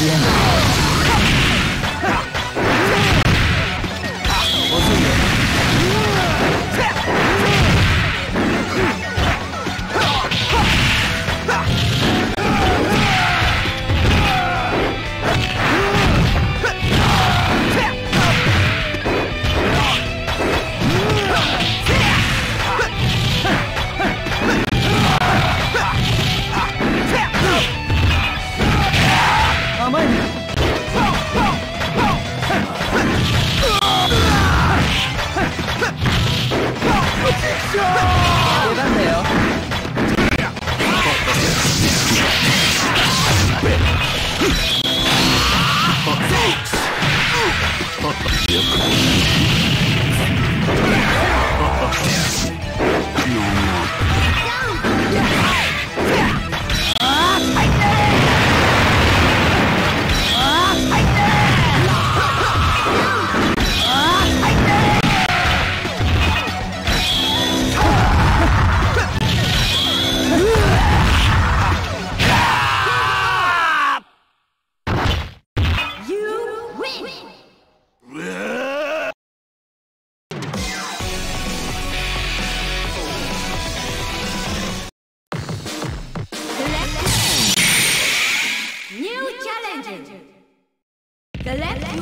the. 慢一点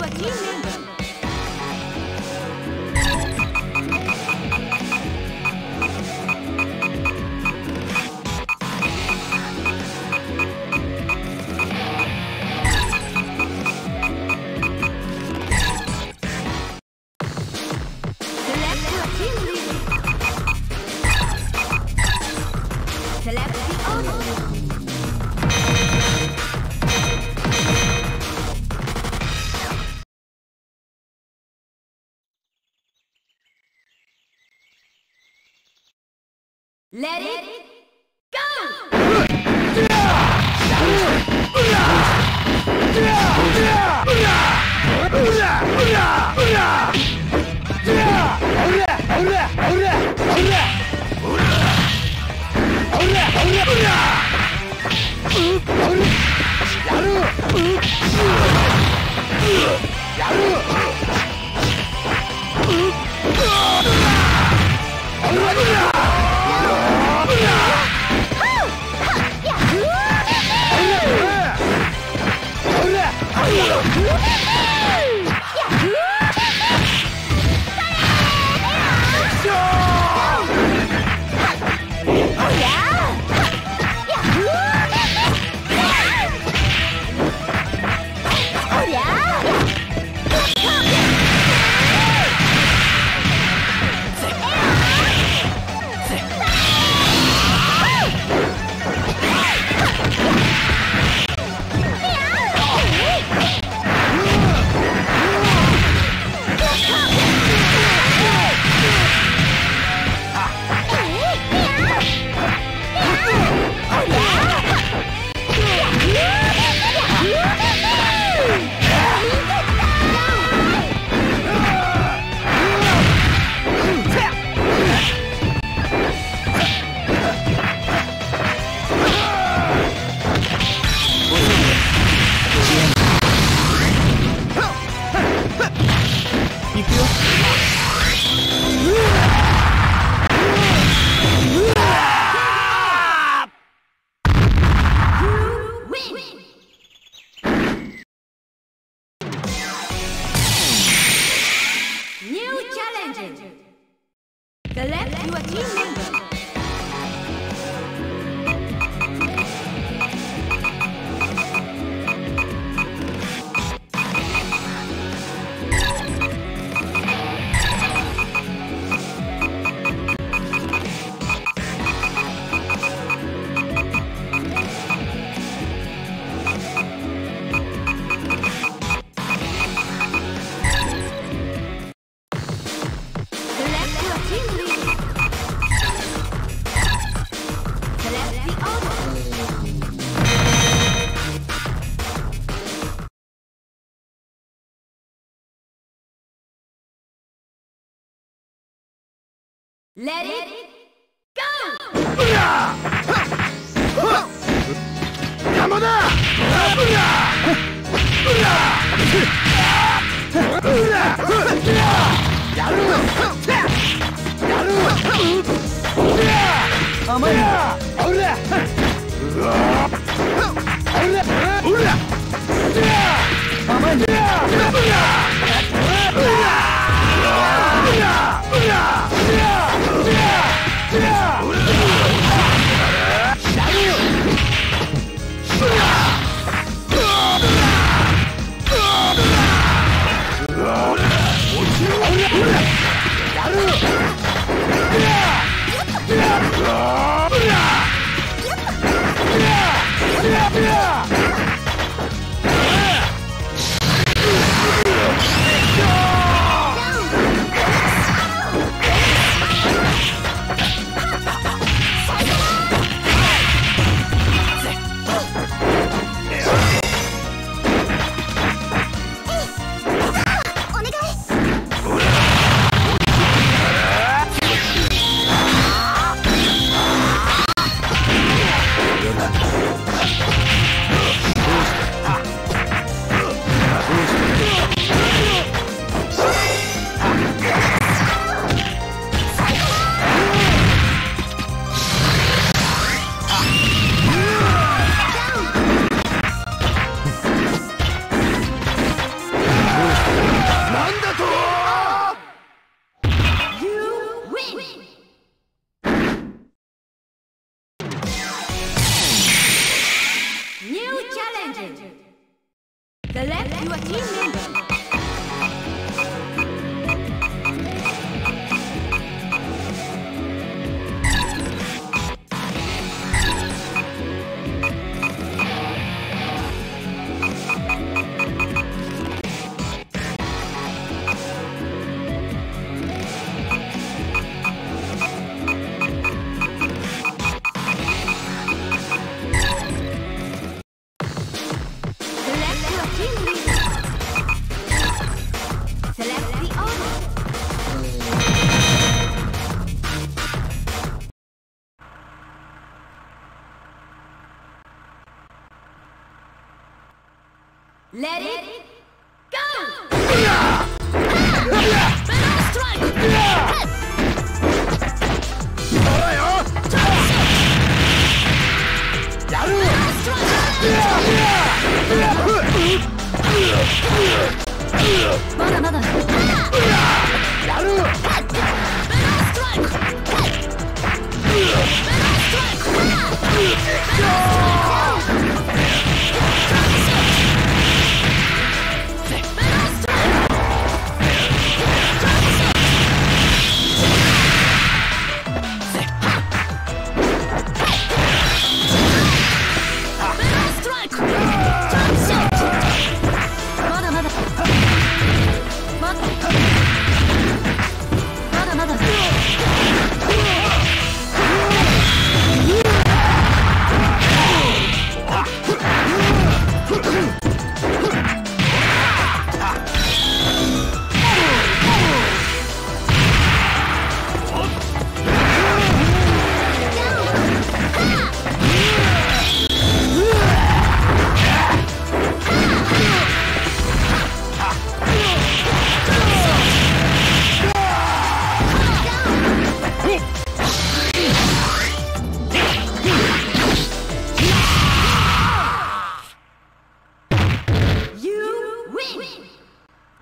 But do you Let it go! Yeah! Let it go! Yeah! やる。よ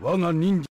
我が忍者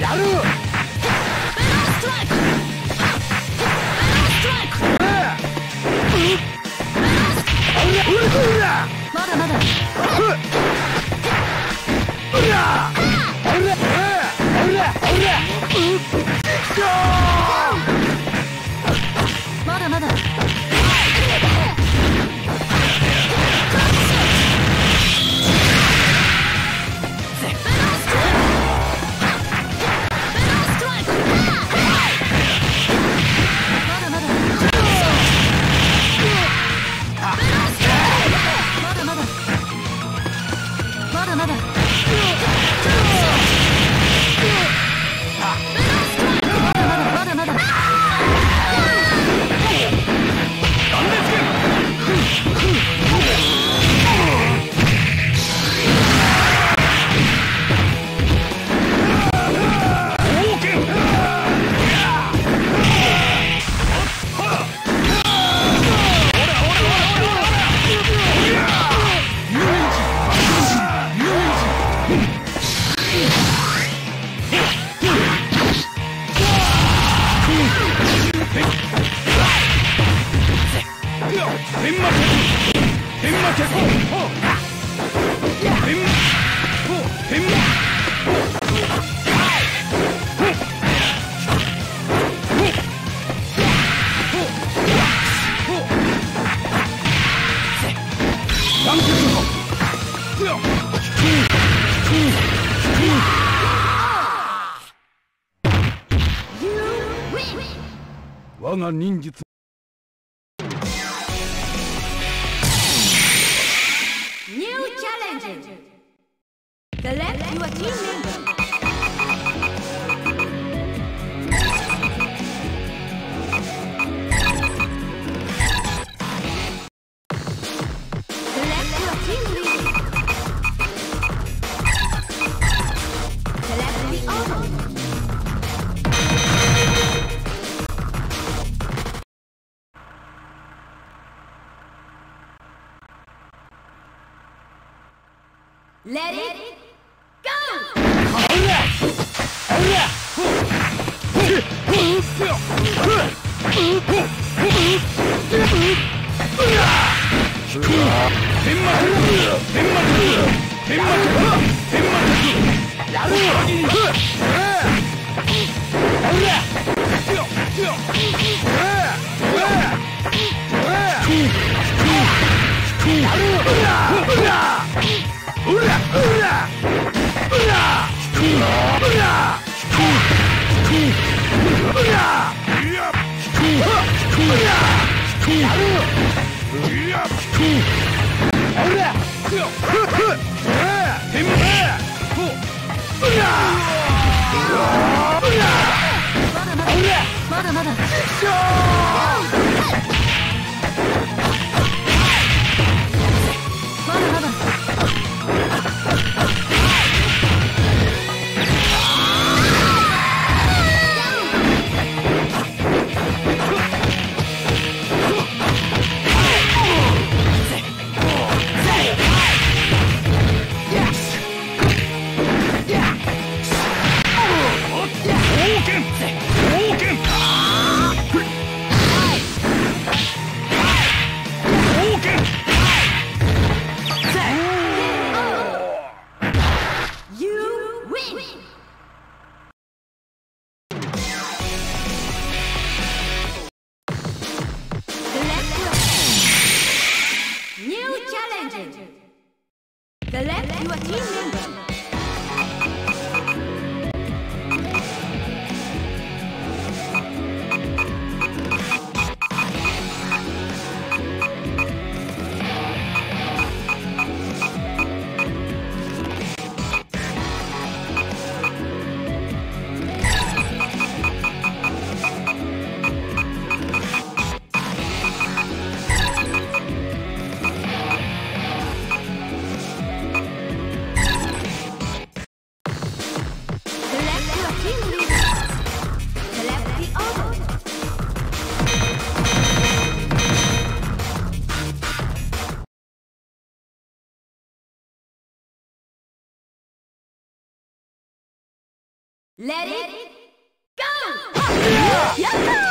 やる。まだまだ。The left, you are team member. Let it go! Yahoo!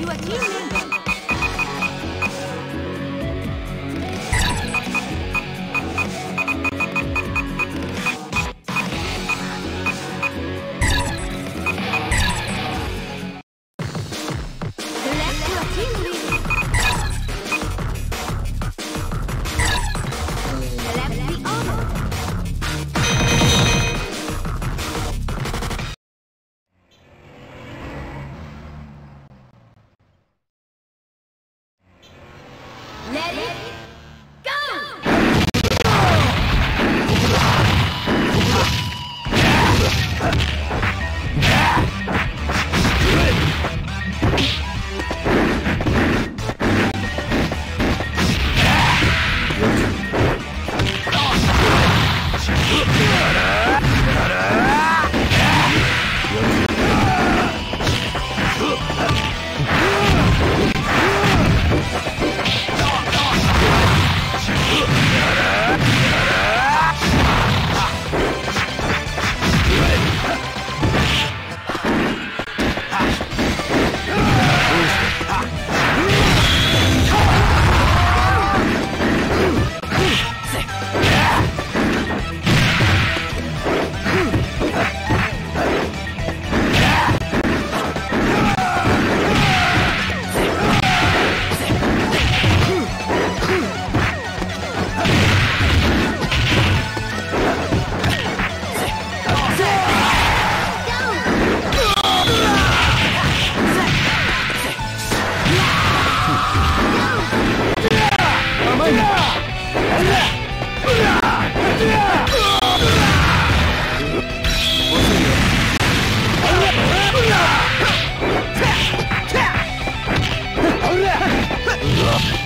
You are teammates.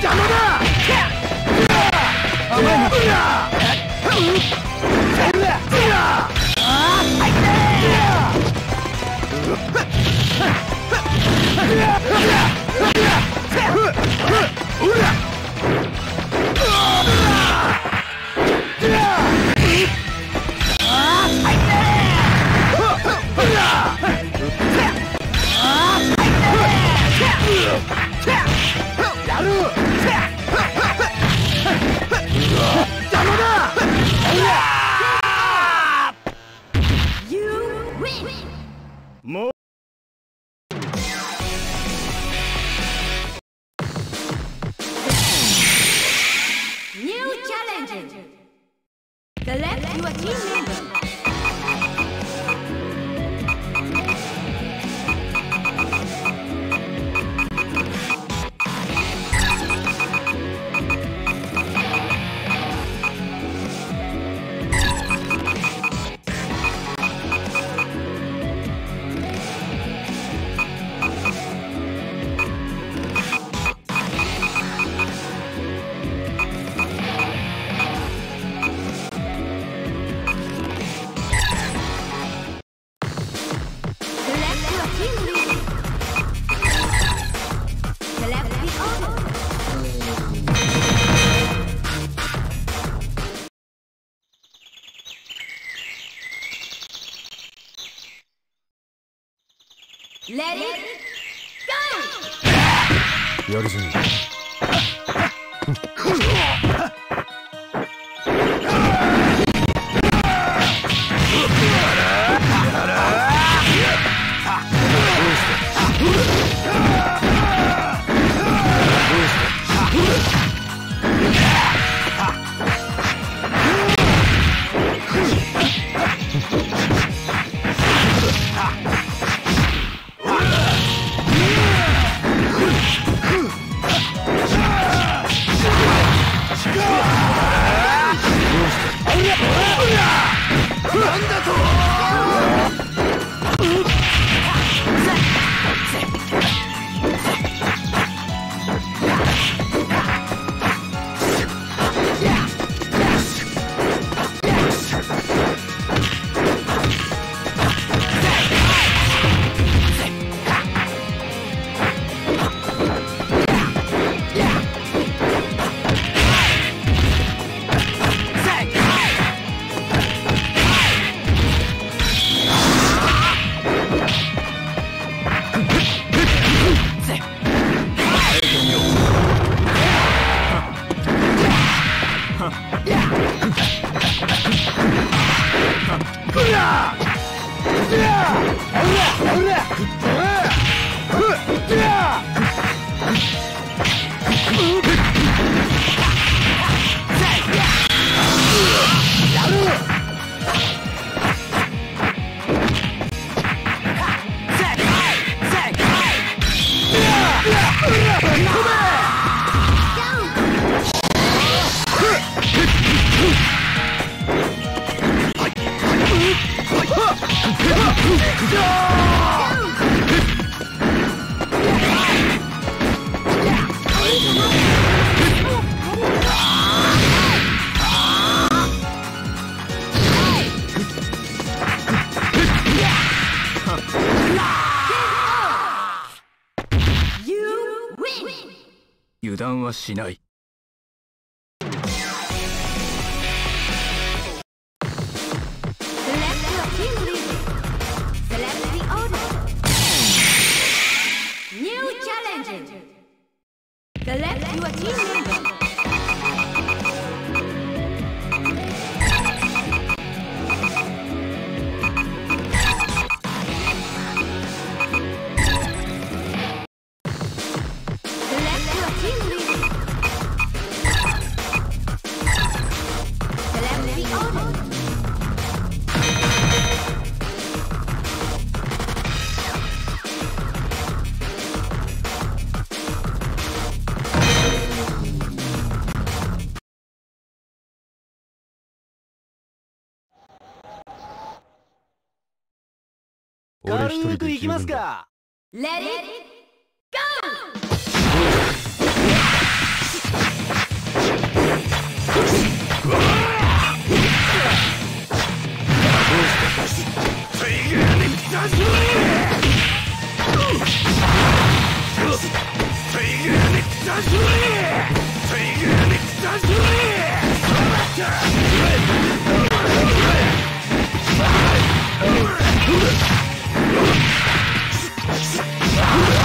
邪魔だ。甘いな Ready. go! 열이 Yeah! しない。俺一人で十分だ。レディーゴー Ah!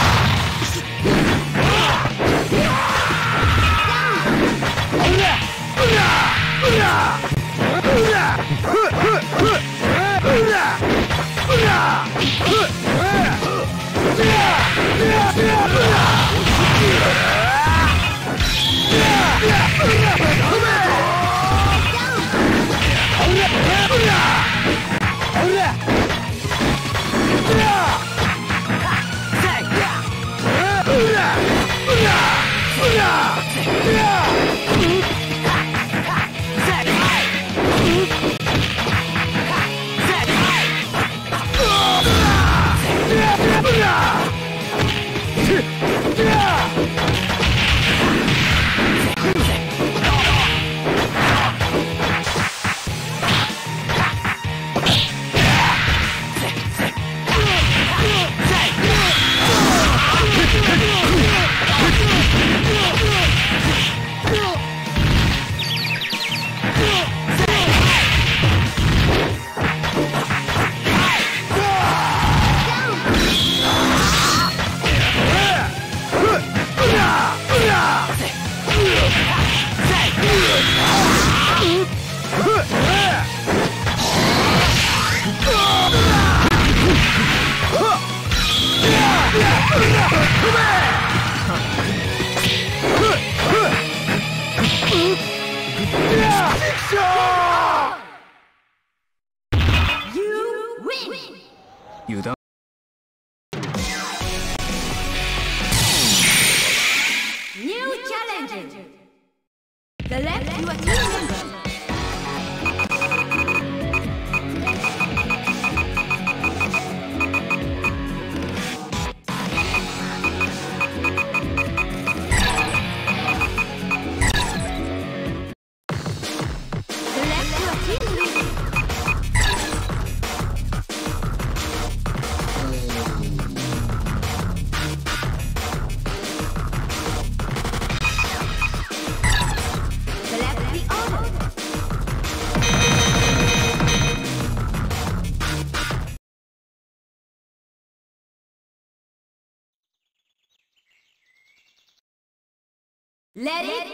Let it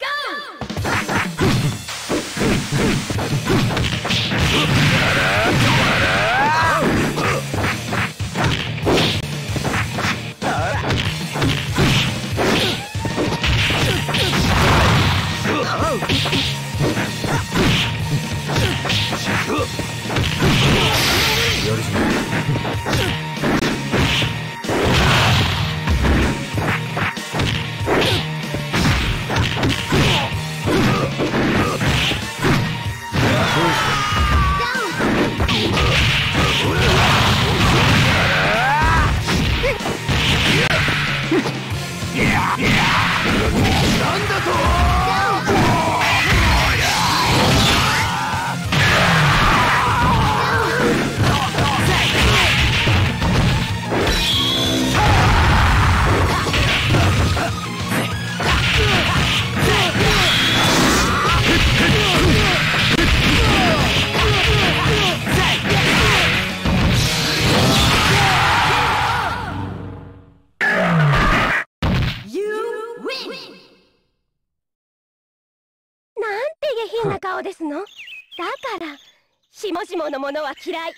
go! ものもは嫌い。